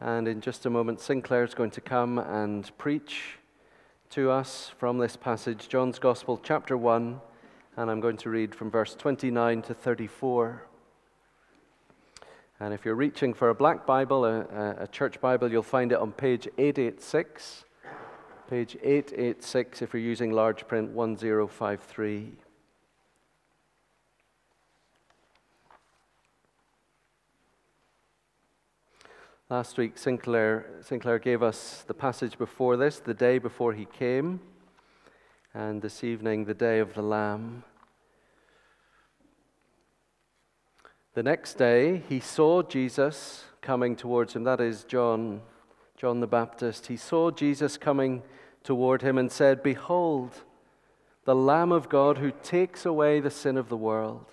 And in just a moment, Sinclair is going to come and preach to us from this passage, John's Gospel, chapter 1, and I'm going to read from verse 29 to 34. And if you're reaching for a black Bible, a, a church Bible, you'll find it on page 886. Page 886 if you're using large print 1053. Last week, Sinclair, Sinclair gave us the passage before this, the day before he came, and this evening, the day of the Lamb. The next day, he saw Jesus coming towards him. That is John, John the Baptist. He saw Jesus coming toward him and said, Behold, the Lamb of God who takes away the sin of the world.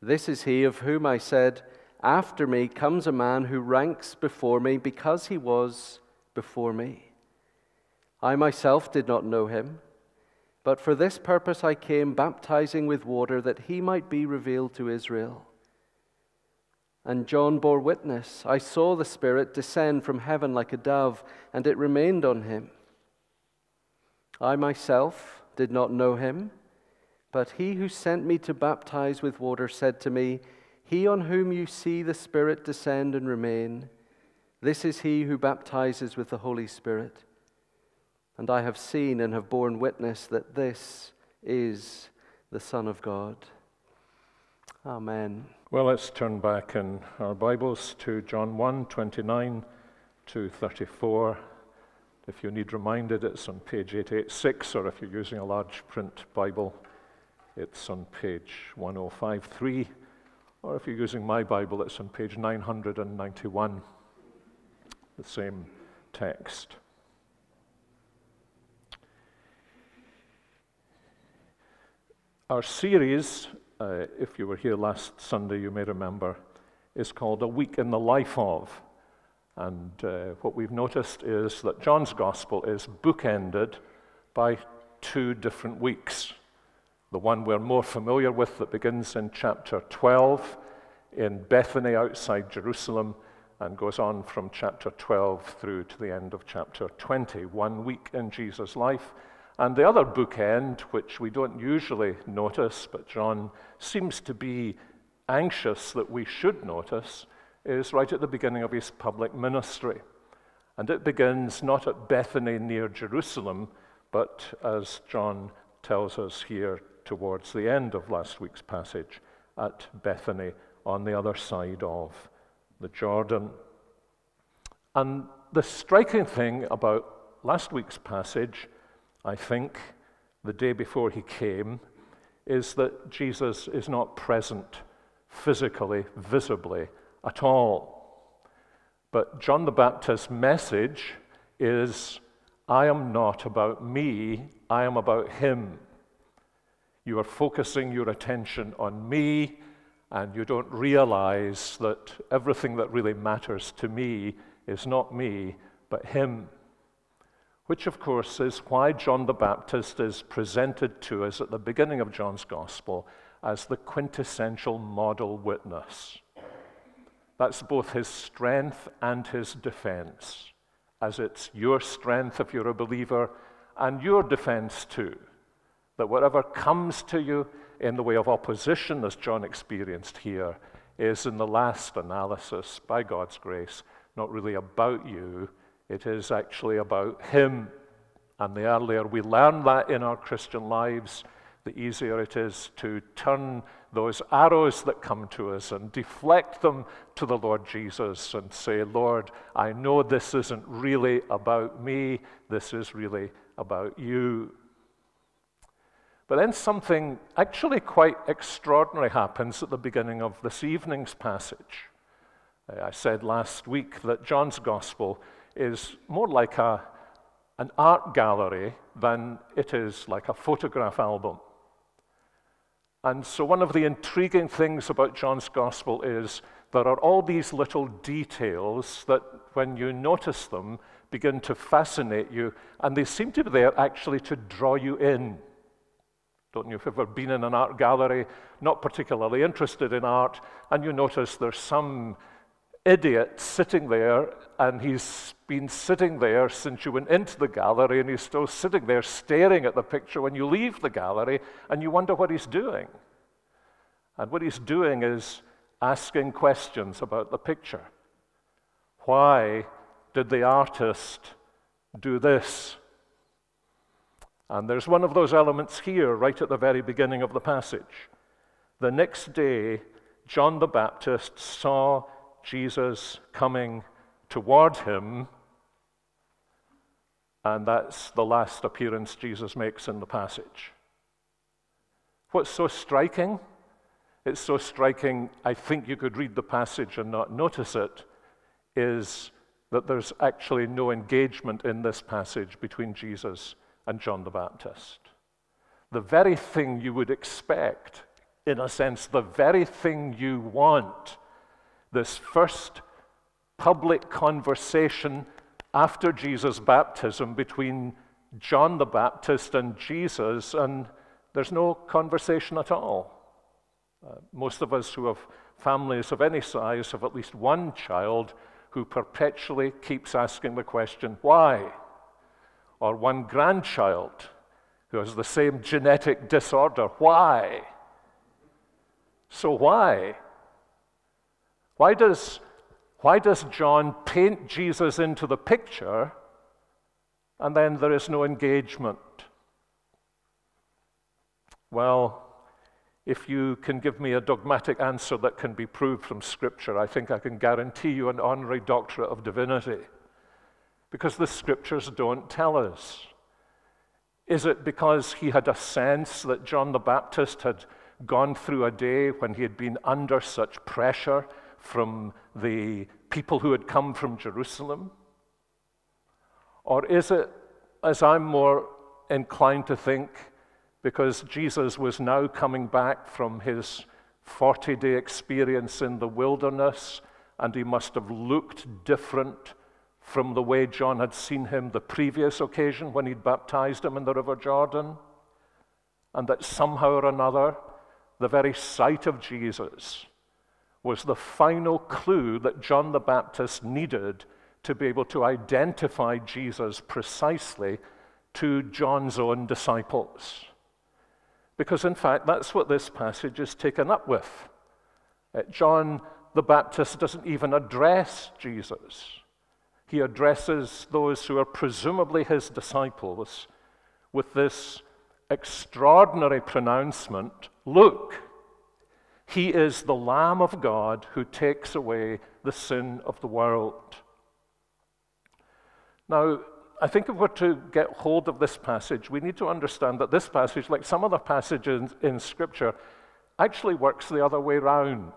This is he of whom I said, after me comes a man who ranks before me because he was before me. I myself did not know him, but for this purpose I came baptizing with water that he might be revealed to Israel. And John bore witness. I saw the Spirit descend from heaven like a dove, and it remained on him. I myself did not know him, but he who sent me to baptize with water said to me, he on whom you see the Spirit descend and remain, this is he who baptizes with the Holy Spirit. And I have seen and have borne witness that this is the Son of God. Amen. Well, let's turn back in our Bibles to John 1 29 to 34. If you need reminded, it's on page 886, or if you're using a large print Bible, it's on page 1053. Or if you're using my Bible, it's on page 991, the same text. Our series, uh, if you were here last Sunday, you may remember, is called A Week in the Life of. And uh, what we've noticed is that John's Gospel is bookended by two different weeks the one we're more familiar with that begins in chapter 12 in Bethany outside Jerusalem and goes on from chapter 12 through to the end of chapter 20, one week in Jesus' life. And the other bookend, which we don't usually notice, but John seems to be anxious that we should notice, is right at the beginning of his public ministry. And it begins not at Bethany near Jerusalem, but as John tells us here towards the end of last week's passage at Bethany on the other side of the Jordan. And the striking thing about last week's passage, I think, the day before he came, is that Jesus is not present physically, visibly at all. But John the Baptist's message is I am not about me, I am about him. You are focusing your attention on me, and you don't realize that everything that really matters to me is not me, but Him. Which, of course, is why John the Baptist is presented to us at the beginning of John's Gospel as the quintessential model witness. That's both his strength and his defense, as it's your strength if you're a believer, and your defense too. That whatever comes to you in the way of opposition, as John experienced here, is in the last analysis, by God's grace, not really about you, it is actually about Him. And the earlier we learn that in our Christian lives, the easier it is to turn those arrows that come to us and deflect them to the Lord Jesus and say, Lord, I know this isn't really about me, this is really about you. But then something actually quite extraordinary happens at the beginning of this evening's passage. Uh, I said last week that John's gospel is more like a, an art gallery than it is like a photograph album. And so, one of the intriguing things about John's gospel is there are all these little details that, when you notice them, begin to fascinate you, and they seem to be there actually to draw you in. Don't you? If you've ever been in an art gallery, not particularly interested in art, and you notice there's some idiot sitting there, and he's been sitting there since you went into the gallery, and he's still sitting there staring at the picture when you leave the gallery, and you wonder what he's doing. And what he's doing is asking questions about the picture. Why did the artist do this? And there's one of those elements here, right at the very beginning of the passage. The next day, John the Baptist saw Jesus coming toward him, and that's the last appearance Jesus makes in the passage. What's so striking? It's so striking, I think you could read the passage and not notice it, is that there's actually no engagement in this passage between Jesus and John the Baptist. The very thing you would expect, in a sense, the very thing you want this first public conversation after Jesus' baptism between John the Baptist and Jesus, and there's no conversation at all. Uh, most of us who have families of any size have at least one child who perpetually keeps asking the question, why? Or one grandchild who has the same genetic disorder, why? So, why? Why does, why does John paint Jesus into the picture and then there is no engagement? Well, if you can give me a dogmatic answer that can be proved from Scripture, I think I can guarantee you an honorary doctorate of divinity. Because the Scriptures don't tell us. Is it because he had a sense that John the Baptist had gone through a day when he had been under such pressure from the people who had come from Jerusalem? Or is it, as I'm more inclined to think, because Jesus was now coming back from his 40 day experience in the wilderness, and he must have looked different from the way John had seen him the previous occasion when he'd baptized him in the River Jordan, and that somehow or another, the very sight of Jesus was the final clue that John the Baptist needed to be able to identify Jesus precisely to John's own disciples. Because, in fact, that's what this passage is taken up with. Uh, John the Baptist doesn't even address Jesus, he addresses those who are presumably his disciples with this extraordinary pronouncement Look, he is the Lamb of God who takes away the sin of the world. Now, I think if we're to get hold of this passage, we need to understand that this passage, like some other passages in Scripture, actually works the other way round.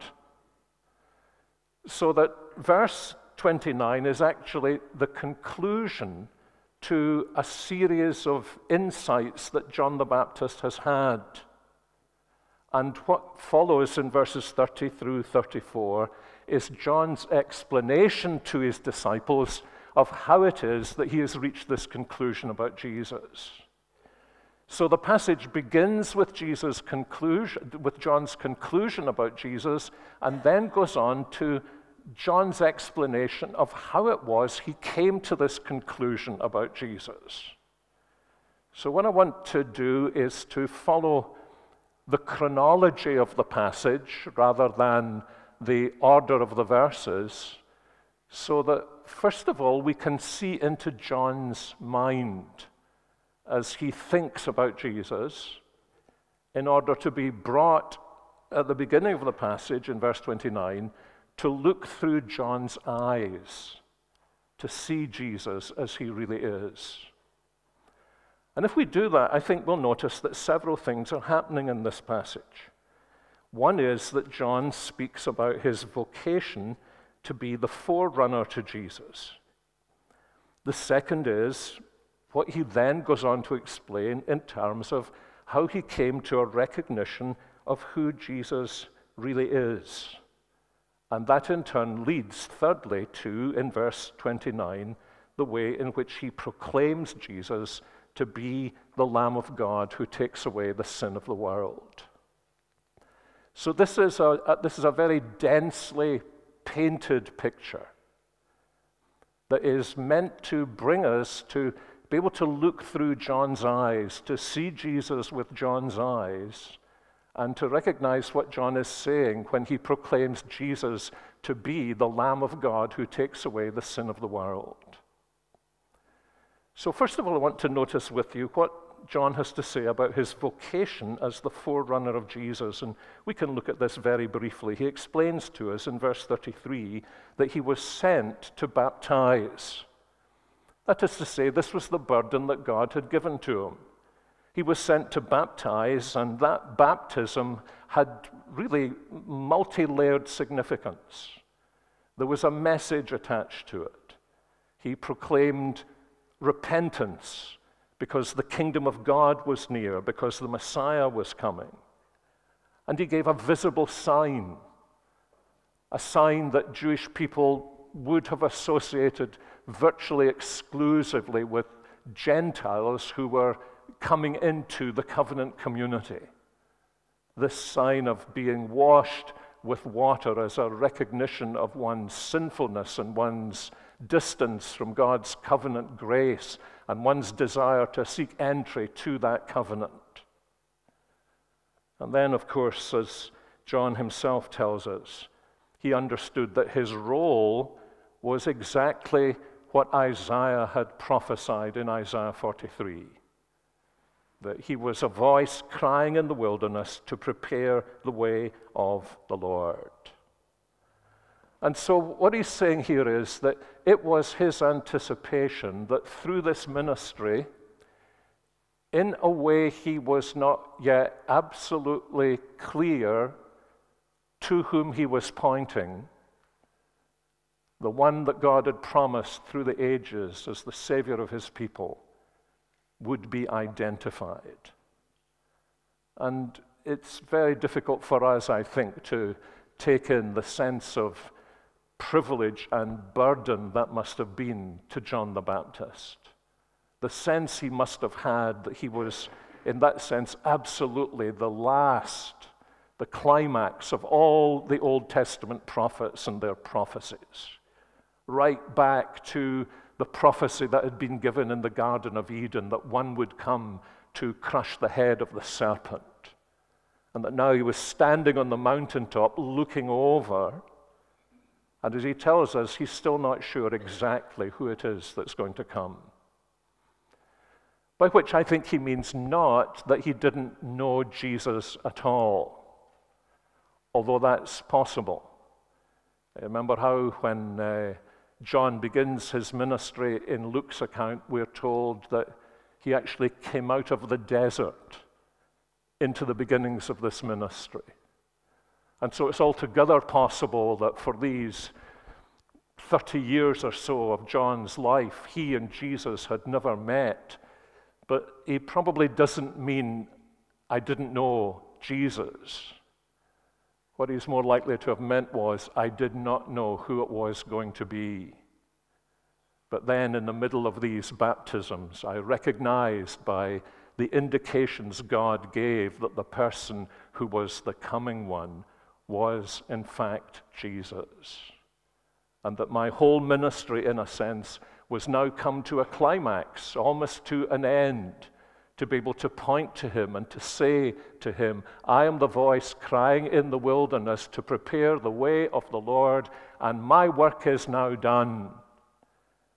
So that verse 29 is actually the conclusion to a series of insights that John the Baptist has had. And what follows in verses 30 through 34 is John's explanation to his disciples of how it is that he has reached this conclusion about Jesus. So the passage begins with Jesus' conclusion, with John's conclusion about Jesus, and then goes on to John's explanation of how it was he came to this conclusion about Jesus. So, what I want to do is to follow the chronology of the passage rather than the order of the verses, so that, first of all, we can see into John's mind as he thinks about Jesus, in order to be brought at the beginning of the passage in verse 29 to look through John's eyes to see Jesus as he really is. And if we do that, I think we'll notice that several things are happening in this passage. One is that John speaks about his vocation to be the forerunner to Jesus. The second is what he then goes on to explain in terms of how he came to a recognition of who Jesus really is. And that in turn leads, thirdly, to, in verse 29, the way in which he proclaims Jesus to be the Lamb of God who takes away the sin of the world. So, this is a, a this is a very densely painted picture that is meant to bring us to be able to look through John's eyes, to see Jesus with John's eyes, and to recognize what John is saying when he proclaims Jesus to be the Lamb of God who takes away the sin of the world. So, first of all, I want to notice with you what John has to say about his vocation as the forerunner of Jesus. And we can look at this very briefly. He explains to us in verse 33 that he was sent to baptize. That is to say, this was the burden that God had given to him. He was sent to baptize, and that baptism had really multi layered significance. There was a message attached to it. He proclaimed repentance because the kingdom of God was near, because the Messiah was coming. And he gave a visible sign, a sign that Jewish people would have associated virtually exclusively with Gentiles who were coming into the covenant community. This sign of being washed with water as a recognition of one's sinfulness and one's distance from God's covenant grace and one's desire to seek entry to that covenant. And then, of course, as John himself tells us, he understood that his role was exactly what Isaiah had prophesied in Isaiah 43 that he was a voice crying in the wilderness to prepare the way of the Lord. And so, what he's saying here is that it was his anticipation that through this ministry, in a way he was not yet absolutely clear to whom he was pointing, the one that God had promised through the ages as the Savior of his people, would be identified. And it's very difficult for us, I think, to take in the sense of privilege and burden that must have been to John the Baptist. The sense he must have had that he was, in that sense, absolutely the last, the climax of all the Old Testament prophets and their prophecies right back to the prophecy that had been given in the Garden of Eden that one would come to crush the head of the serpent. And that now he was standing on the mountaintop looking over. And as he tells us, he's still not sure exactly who it is that's going to come. By which I think he means not that he didn't know Jesus at all, although that's possible. I remember how when uh, John begins his ministry in Luke's account, we're told that he actually came out of the desert into the beginnings of this ministry. And so it's altogether possible that for these 30 years or so of John's life, he and Jesus had never met. But he probably doesn't mean, I didn't know Jesus. What he's more likely to have meant was, I did not know who it was going to be. But then, in the middle of these baptisms, I recognized by the indications God gave that the person who was the coming one was, in fact, Jesus. And that my whole ministry, in a sense, was now come to a climax, almost to an end to be able to point to him and to say to him, I am the voice crying in the wilderness to prepare the way of the Lord, and my work is now done,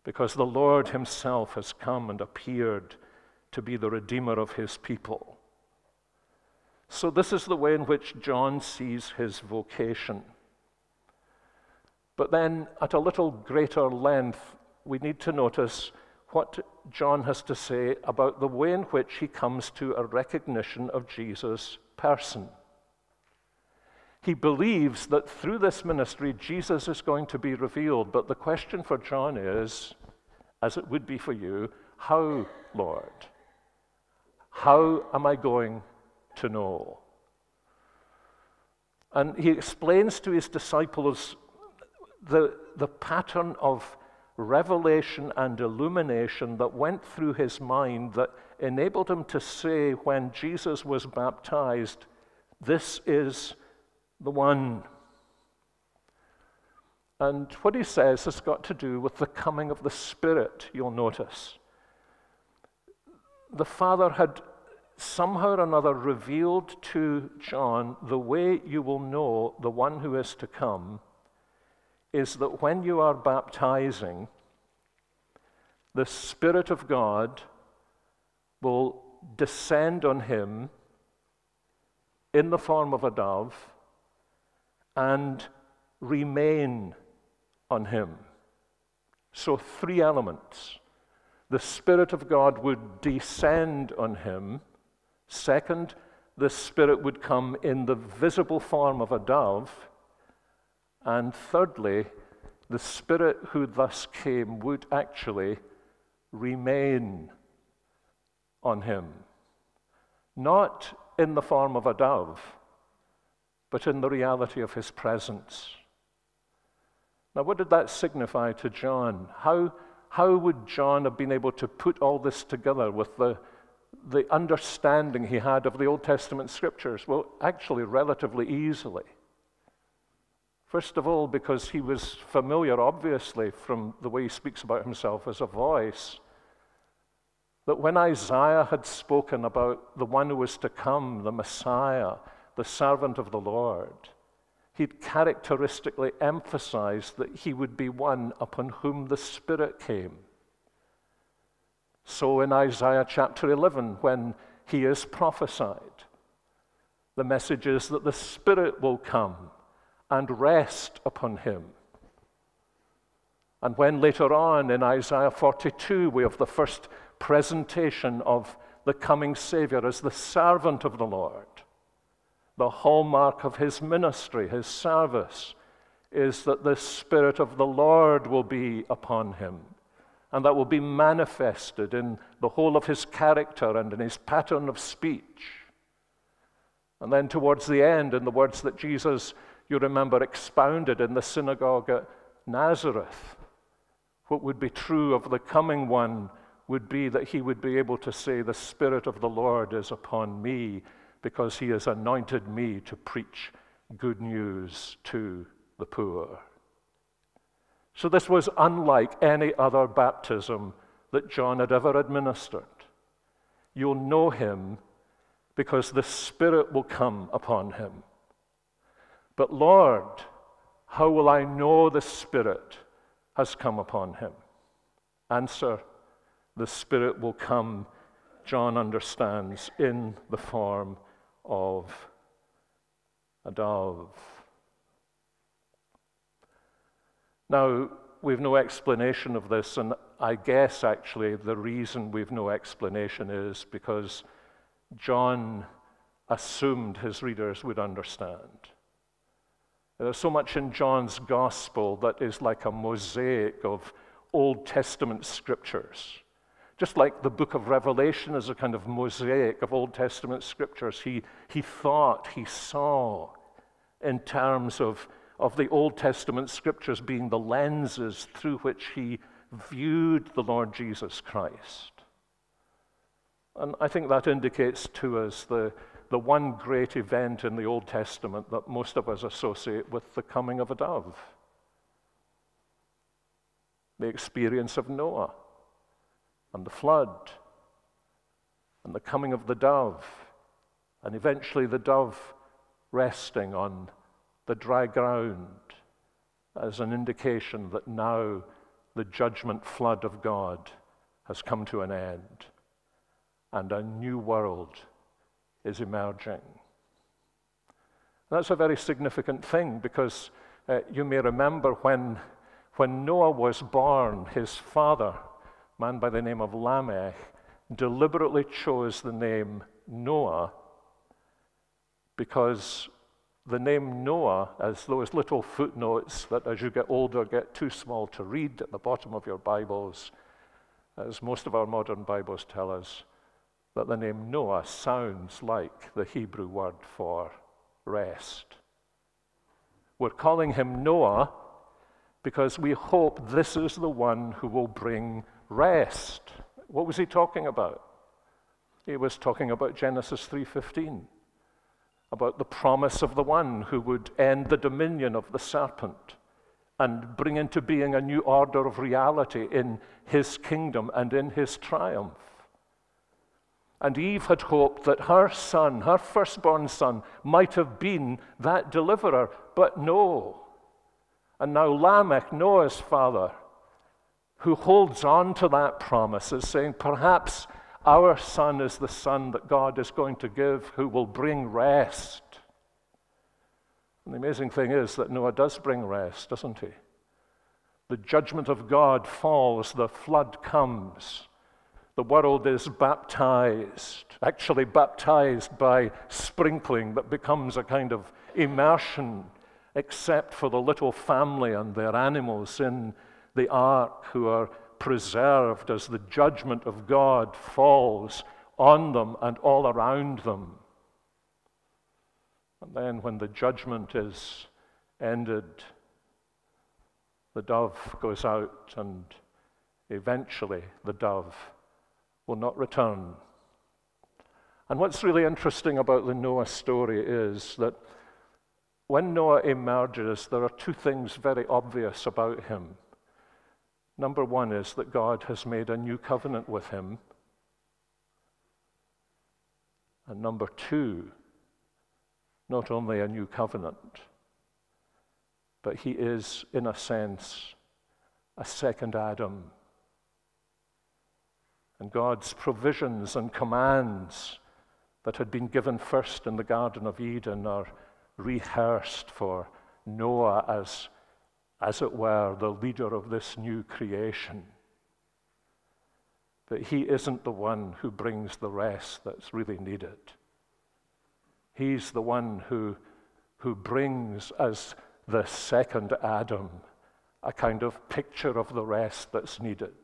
because the Lord himself has come and appeared to be the Redeemer of his people. So, this is the way in which John sees his vocation. But then, at a little greater length, we need to notice what John has to say about the way in which he comes to a recognition of Jesus' person. He believes that through this ministry, Jesus is going to be revealed. But the question for John is, as it would be for you, how, Lord? How am I going to know? And he explains to his disciples the, the pattern of revelation and illumination that went through his mind that enabled him to say when Jesus was baptized, This is the one. And what he says has got to do with the coming of the Spirit, you'll notice. The Father had somehow or another revealed to John the way you will know the one who is to come is that when you are baptizing, the Spirit of God will descend on him in the form of a dove and remain on him. So, three elements. The Spirit of God would descend on him. Second, the Spirit would come in the visible form of a dove. And thirdly, the Spirit who thus came would actually remain on him. Not in the form of a dove, but in the reality of his presence. Now, what did that signify to John? How, how would John have been able to put all this together with the, the understanding he had of the Old Testament scriptures? Well, actually, relatively easily. First of all, because he was familiar, obviously, from the way he speaks about himself as a voice, that when Isaiah had spoken about the one who was to come, the Messiah, the servant of the Lord, he'd characteristically emphasized that he would be one upon whom the Spirit came. So in Isaiah chapter 11, when he is prophesied, the message is that the Spirit will come and rest upon him. And when later on in Isaiah 42 we have the first presentation of the coming Savior as the servant of the Lord, the hallmark of his ministry, his service, is that the Spirit of the Lord will be upon him. And that will be manifested in the whole of his character and in his pattern of speech. And then towards the end, in the words that Jesus you remember, expounded in the synagogue at Nazareth. What would be true of the coming one would be that he would be able to say, The Spirit of the Lord is upon me, because he has anointed me to preach good news to the poor. So, this was unlike any other baptism that John had ever administered. You'll know him because the Spirit will come upon him. But Lord, how will I know the Spirit has come upon him? Answer the Spirit will come, John understands, in the form of a dove. Now, we've no explanation of this, and I guess actually the reason we've no explanation is because John assumed his readers would understand. There's so much in John's gospel that is like a mosaic of Old Testament scriptures. Just like the book of Revelation is a kind of mosaic of Old Testament scriptures, he, he thought, he saw in terms of, of the Old Testament scriptures being the lenses through which he viewed the Lord Jesus Christ. And I think that indicates to us the, the one great event in the Old Testament that most of us associate with the coming of a dove the experience of Noah and the flood and the coming of the dove, and eventually the dove resting on the dry ground as an indication that now the judgment flood of God has come to an end and a new world is emerging. That's a very significant thing because uh, you may remember when, when Noah was born, his father, a man by the name of Lamech, deliberately chose the name Noah because the name Noah, as those little footnotes that as you get older get too small to read at the bottom of your Bibles, as most of our modern Bibles tell us, that the name Noah sounds like the Hebrew word for rest. We're calling him Noah because we hope this is the one who will bring rest. What was he talking about? He was talking about Genesis 3:15, about the promise of the one who would end the dominion of the serpent and bring into being a new order of reality in his kingdom and in his triumph. And Eve had hoped that her son, her firstborn son, might have been that deliverer, but no. And now Lamech, Noah's father, who holds on to that promise, is saying, perhaps our son is the son that God is going to give who will bring rest. And the amazing thing is that Noah does bring rest, doesn't he? The judgment of God falls, the flood comes, the world is baptized, actually baptized by sprinkling that becomes a kind of immersion, except for the little family and their animals in the ark who are preserved as the judgment of God falls on them and all around them. And then, when the judgment is ended, the dove goes out, and eventually the dove will not return. And what's really interesting about the Noah story is that when Noah emerges, there are two things very obvious about him. Number one is that God has made a new covenant with him. And number two, not only a new covenant, but he is, in a sense, a second Adam. And God's provisions and commands that had been given first in the Garden of Eden are rehearsed for Noah as as it were, the leader of this new creation. That he isn't the one who brings the rest that's really needed. He's the one who, who brings, as the second Adam, a kind of picture of the rest that's needed.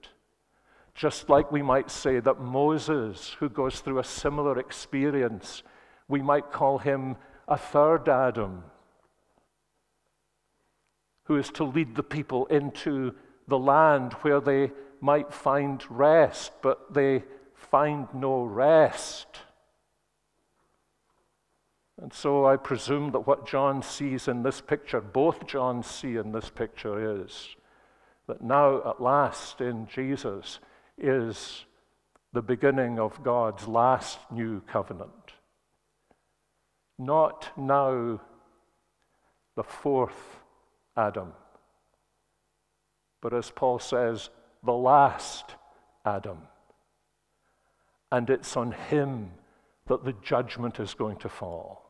Just like we might say that Moses, who goes through a similar experience, we might call him a third Adam who is to lead the people into the land where they might find rest, but they find no rest. And so I presume that what John sees in this picture, both John see in this picture, is that now at last in Jesus is the beginning of God's last new covenant. Not now the fourth Adam. But as Paul says, the last Adam. And it's on him that the judgment is going to fall.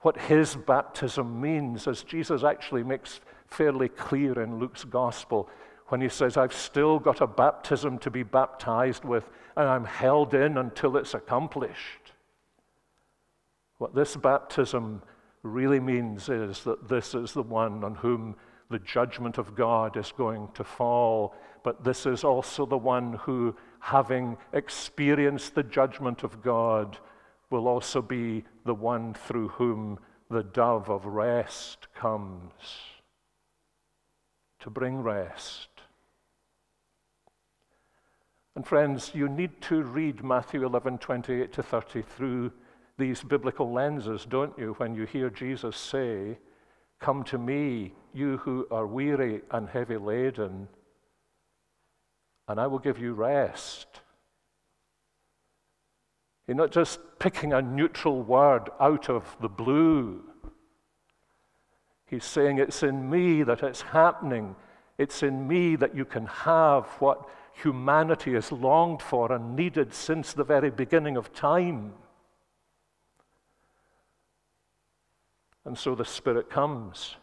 What his baptism means, as Jesus actually makes fairly clear in Luke's gospel, when he says, I've still got a baptism to be baptized with, and I'm held in until it's accomplished. What this baptism really means is that this is the one on whom the judgment of God is going to fall. But this is also the one who, having experienced the judgment of God, will also be the one through whom the dove of rest comes to bring rest. And friends, you need to read Matthew 11 28 to 30 through these biblical lenses, don't you, when you hear Jesus say, Come to me, you who are weary and heavy laden, and I will give you rest. You're not just picking a neutral word out of the blue. He's saying, It's in me that it's happening. It's in me that you can have what humanity has longed for and needed since the very beginning of time. And so the Spirit comes,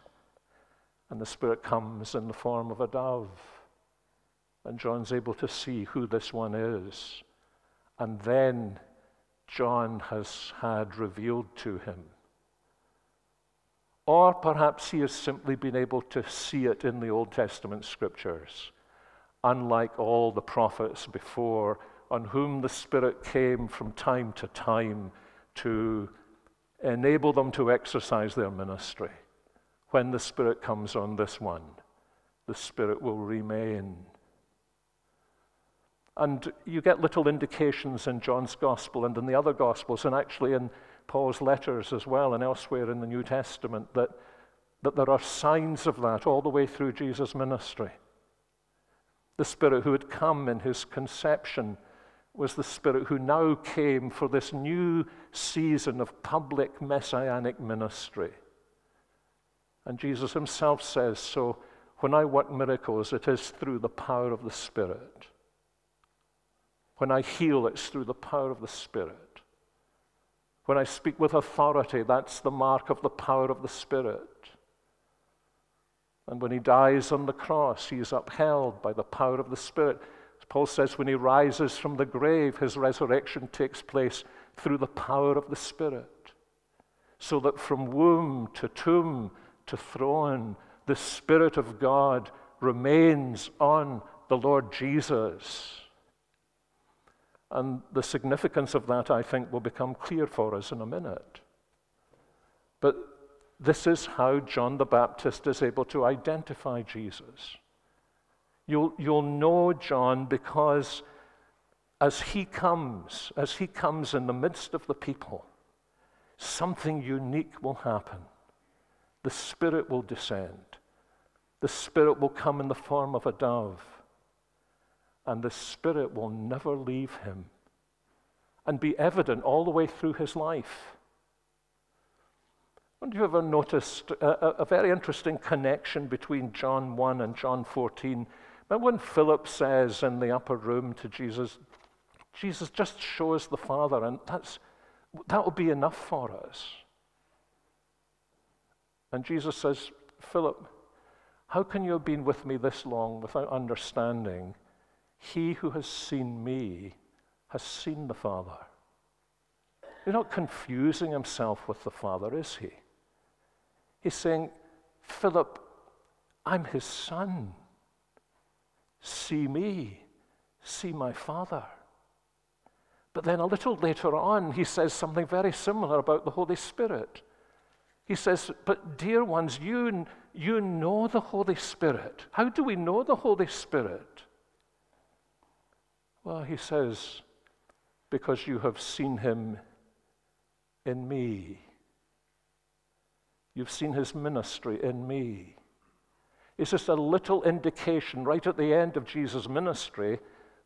and the Spirit comes in the form of a dove. And John's able to see who this one is. And then John has had revealed to him. Or perhaps he has simply been able to see it in the Old Testament scriptures, unlike all the prophets before, on whom the Spirit came from time to time to enable them to exercise their ministry. when the Spirit comes on this one, the Spirit will remain. And you get little indications in John's Gospel and in the other Gospels, and actually in Paul's letters as well, and elsewhere in the New Testament, that, that there are signs of that all the way through Jesus' ministry. The Spirit who had come in his conception was the Spirit who now came for this new season of public messianic ministry. And Jesus himself says, So when I work miracles, it is through the power of the Spirit. When I heal, it's through the power of the Spirit. When I speak with authority, that's the mark of the power of the Spirit. And when he dies on the cross, he is upheld by the power of the Spirit. Paul says, when he rises from the grave, his resurrection takes place through the power of the Spirit. So that from womb to tomb to throne, the Spirit of God remains on the Lord Jesus. And the significance of that, I think, will become clear for us in a minute. But this is how John the Baptist is able to identify Jesus. You'll, you'll know John because as he comes, as he comes in the midst of the people, something unique will happen. The Spirit will descend. The Spirit will come in the form of a dove and the Spirit will never leave him and be evident all the way through his life. Have you ever noticed a, a, very interesting connection between John 1 and John 14? But when Philip says in the upper room to Jesus, Jesus, just show us the Father, and that's, that will be enough for us. And Jesus says, Philip, how can you have been with me this long without understanding he who has seen me has seen the Father. He's not confusing himself with the Father, is he? He's saying, Philip, I'm his son. See me, see my Father. But then a little later on, he says something very similar about the Holy Spirit. He says, But dear ones, you, you know the Holy Spirit. How do we know the Holy Spirit? Well, he says, because you have seen him in me. You've seen his ministry in me. It's just a little indication right at the end of Jesus' ministry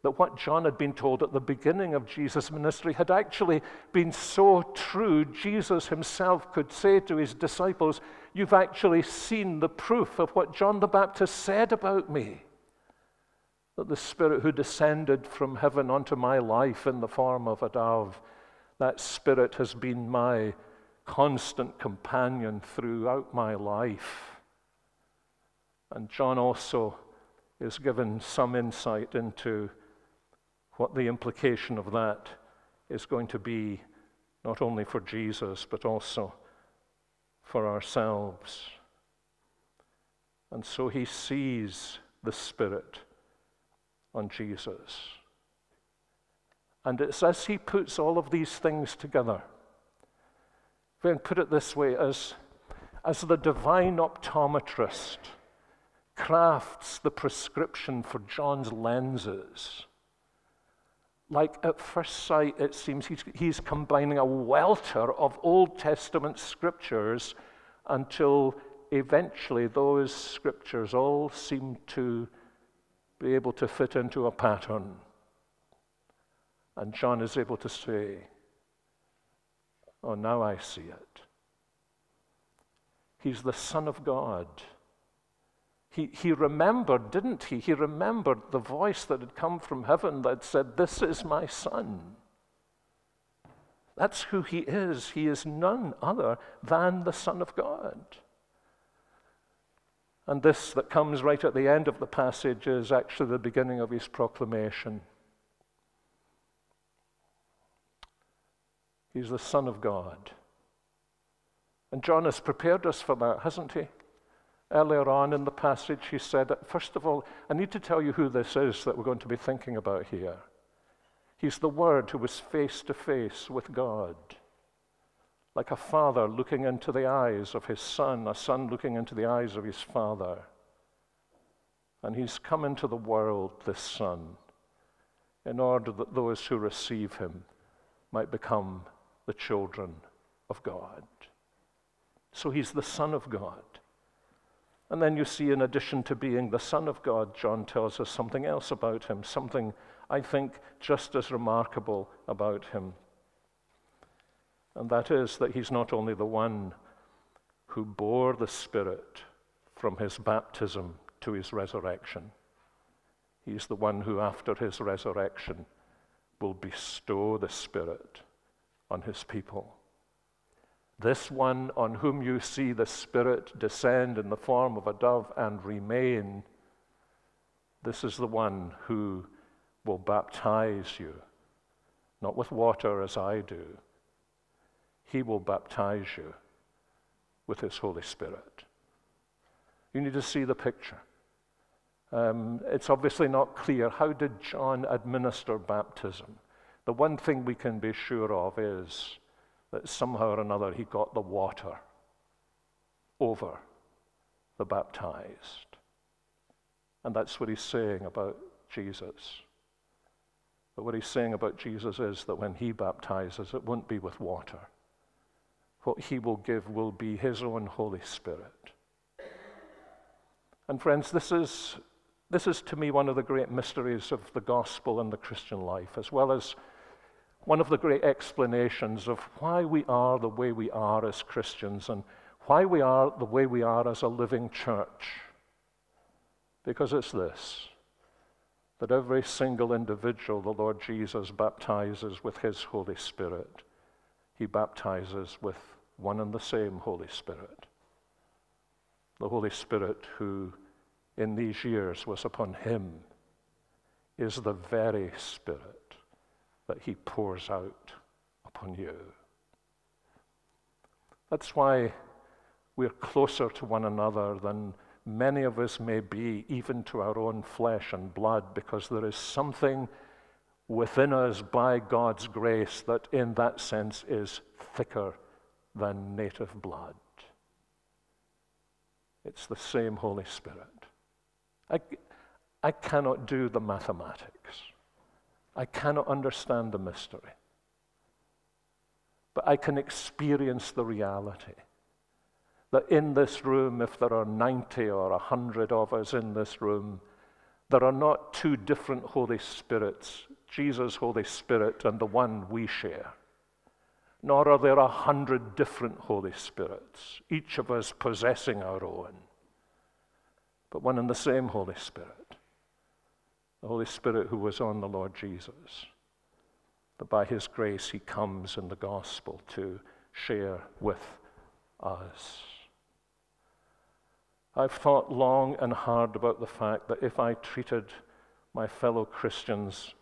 that what John had been told at the beginning of Jesus' ministry had actually been so true. Jesus himself could say to his disciples, You've actually seen the proof of what John the Baptist said about me that the Spirit who descended from heaven onto my life in the form of a dove, that Spirit has been my constant companion throughout my life. And John also is given some insight into what the implication of that is going to be, not only for Jesus, but also for ourselves. And so he sees the Spirit on Jesus. And it's as he puts all of these things together. If we can put it this way, as, as the divine optometrist crafts the prescription for John's lenses, like at first sight, it seems he's, he's combining a welter of Old Testament scriptures until eventually those scriptures all seem to be able to fit into a pattern. And John is able to say, Oh, now I see it. He's the Son of God. He, he remembered, didn't he? He remembered the voice that had come from heaven that said, This is my Son. That's who he is. He is none other than the Son of God. And this that comes right at the end of the passage is actually the beginning of his proclamation. He's the Son of God. And John has prepared us for that, hasn't he? Earlier on in the passage, he said, First of all, I need to tell you who this is that we're going to be thinking about here. He's the Word who was face to face with God. like a father looking into the eyes of his son, a son looking into the eyes of his father. And he's come into the world, this son, in order that those who receive him might become the children of God. So he's the Son of God. And then you see, in addition to being the Son of God, John tells us something else about him, something I think just as remarkable about him. And that is that he's not only the one who bore the Spirit from his baptism to his resurrection, he's the one who, after his resurrection, will bestow the Spirit on his people. This one on whom you see the Spirit descend in the form of a dove and remain, this is the one who will baptize you, not with water as I do. He will baptize you with His Holy Spirit. You need to see the picture. Um, it's obviously not clear. How did John administer baptism? The one thing we can be sure of is that somehow or another he got the water over the baptized. And that's what he's saying about Jesus. But what he's saying about Jesus is that when he baptizes, it won't be with water. What he will give will be his own Holy Spirit. And friends, this is, this is to me one of the great mysteries of the gospel and the Christian life, as well as one of the great explanations of why we are the way we are as Christians and why we are the way we are as a living church. Because it's this that every single individual the Lord Jesus baptizes with his Holy Spirit, he baptizes with one and the same Holy Spirit. The Holy Spirit who in these years was upon him is the very Spirit that He pours out upon you. That's why we're closer to one another than many of us may be, even to our own flesh and blood, because there is something within us by God's grace that, in that sense, is thicker than native blood. It's the same Holy Spirit. I, I cannot do the mathematics. I cannot understand the mystery. But I can experience the reality that in this room, if there are 90 or 100 of us in this room, there are not two different Holy Spirits, Jesus' Holy Spirit and the one we share. Nor are there a hundred different Holy Spirits, each of us possessing our own, but one and the same Holy Spirit the Holy Spirit who was on the Lord Jesus. That by his grace he comes in the gospel to share with us. I've thought long and hard about the fact that if I treated my fellow Christians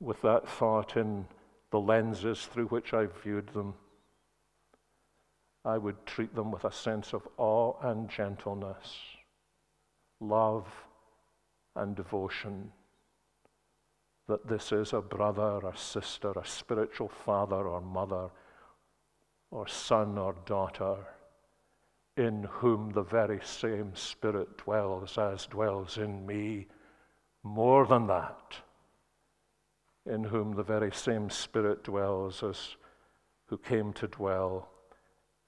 with that thought in the lenses through which I viewed them, I would treat them with a sense of awe and gentleness, love and devotion that this is a brother a sister, a spiritual father or mother, or son or daughter, in whom the very same Spirit dwells as dwells in me. More than that, in whom the very same Spirit dwells as who came to dwell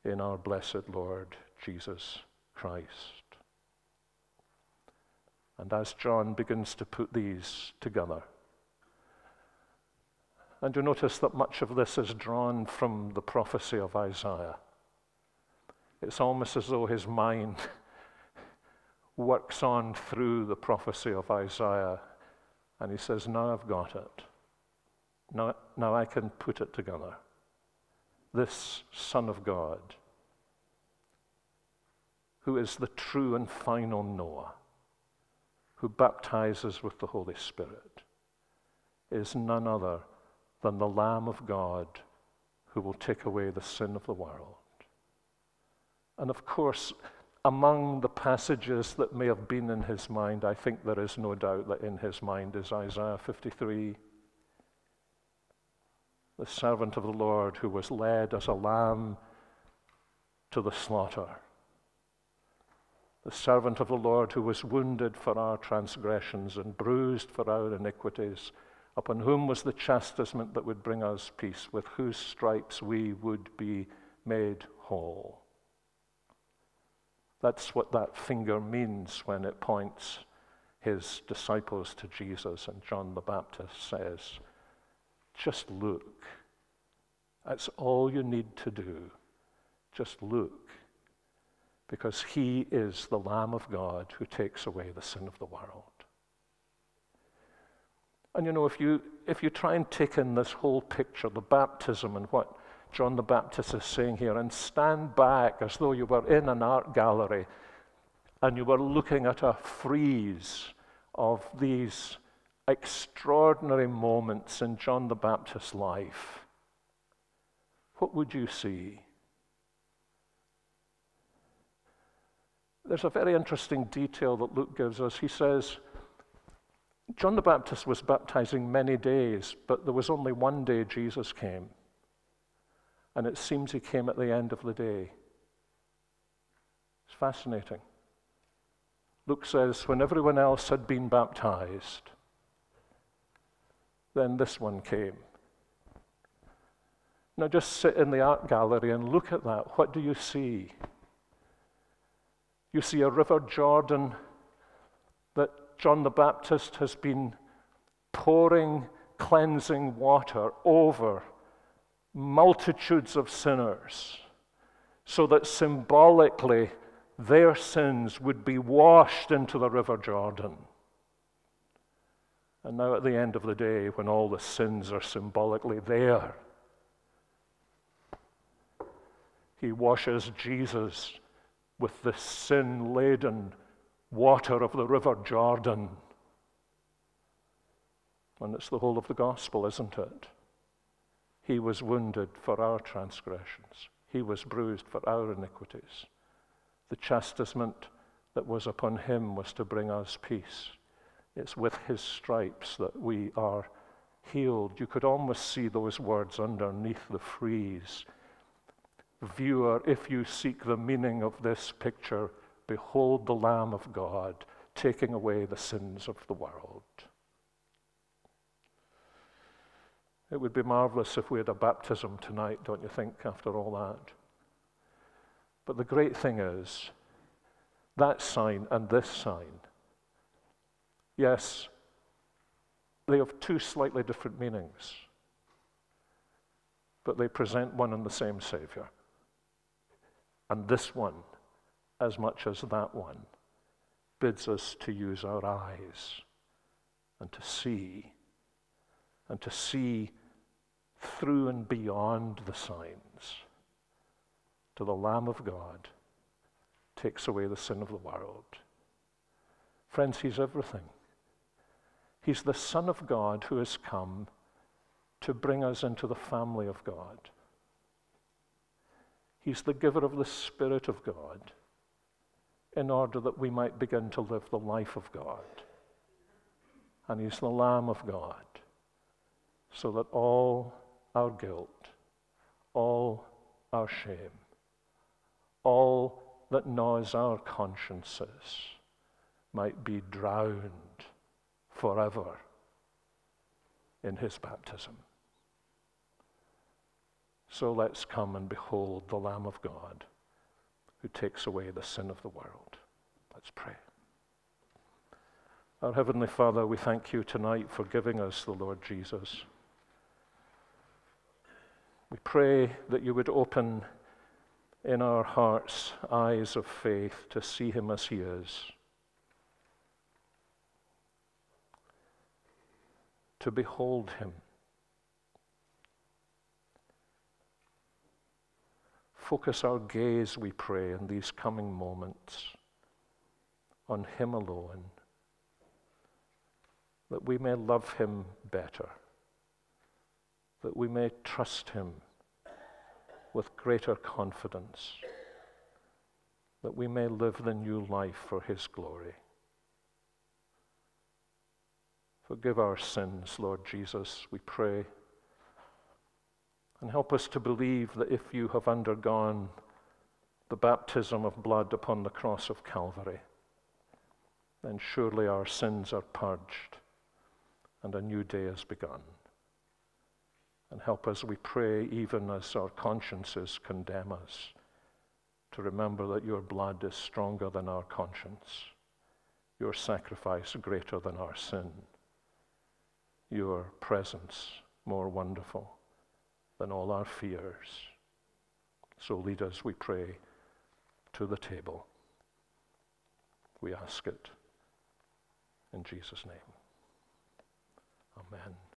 in our blessed Lord Jesus Christ. And as John begins to put these together, and you notice that much of this is drawn from the prophecy of Isaiah. It's almost as though his mind works on through the prophecy of Isaiah, and he says, Now I've got it. Now, now I can put it together. This Son of God, who is the true and final Noah, who baptizes with the Holy Spirit, is none other than the Lamb of God who will take away the sin of the world. And of course, among the passages that may have been in his mind, I think there is no doubt that in his mind is Isaiah 53. The servant of the Lord who was led as a lamb to the slaughter. The servant of the Lord who was wounded for our transgressions and bruised for our iniquities, upon whom was the chastisement that would bring us peace, with whose stripes we would be made whole. That's what that finger means when it points his disciples to Jesus. And John the Baptist says, Just look. That's all you need to do. Just look. Because he is the Lamb of God who takes away the sin of the world. And you know, if you, if you try and take in this whole picture, the baptism and what John the Baptist is saying here, and stand back as though you were in an art gallery and you were looking at a frieze of these extraordinary moments in John the Baptist's life, what would you see? There's a very interesting detail that Luke gives us. He says, John the Baptist was baptizing many days, but there was only one day Jesus came. And it seems he came at the end of the day. It's fascinating. Luke says, when everyone else had been baptized, then this one came. Now just sit in the art gallery and look at that. What do you see? You see a river Jordan John the Baptist has been pouring cleansing water over multitudes of sinners so that symbolically their sins would be washed into the River Jordan. And now, at the end of the day, when all the sins are symbolically there, he washes Jesus with the sin laden water of the River Jordan. And it's the whole of the gospel, isn't it? He was wounded for our transgressions, He was bruised for our iniquities. The chastisement that was upon Him was to bring us peace. It's with His stripes that we are healed. You could almost see those words underneath the frieze. Viewer, if you seek the meaning of this picture, behold the Lamb of God taking away the sins of the world. It would be marvelous if we had a baptism tonight, don't you think, after all that? But the great thing is, that sign and this sign, yes, they have two slightly different meanings, but they present one and the same Savior. And this one, as much as that one, bids us to use our eyes and to see, and to see through and beyond the signs to the Lamb of God takes away the sin of the world. Friends, He's everything. He's the Son of God who has come to bring us into the family of God. He's the giver of the Spirit of God in order that we might begin to live the life of God. And He's the Lamb of God so that all our guilt, all our shame, all that gnaws our consciences might be drowned forever in his baptism. So let's come and behold the Lamb of God who takes away the sin of the world. Let's pray. Our Heavenly Father, we thank you tonight for giving us the Lord Jesus. We pray that you would open in our hearts eyes of faith to see him as he is, to behold him. Focus our gaze, we pray, in these coming moments on him alone, that we may love him better that we may trust Him with greater confidence, that we may live the new life for His glory. Forgive our sins, Lord Jesus, we pray. And help us to believe that if you have undergone the baptism of blood upon the cross of Calvary, then surely our sins are purged and a new day has begun. And help us, we pray, even as our consciences condemn us, to remember that your blood is stronger than our conscience, your sacrifice greater than our sin, your presence more wonderful than all our fears. So lead us, we pray, to the table. We ask it in Jesus' name. Amen.